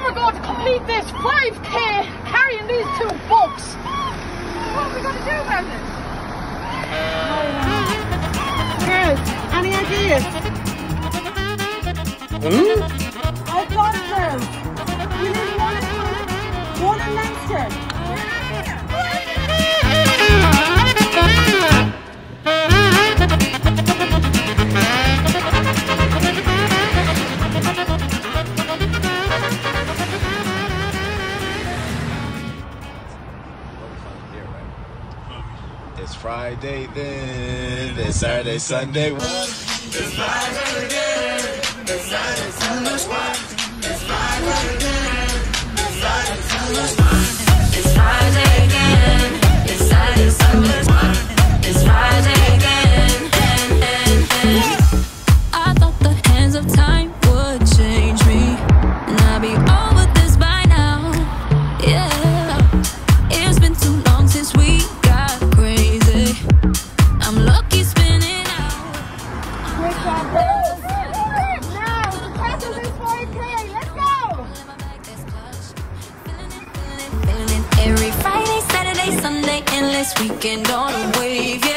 Never going to complete this 5k carrying these two books. What are we going to do about it? Girls, any ideas? Hmm? I've got girls. We need one in, one in Leinster. It's Friday then. It's Saturday, Sunday. It's Friday again. It's Saturday, Sunday. Every Friday, Saturday, Sunday, endless weekend on a wave.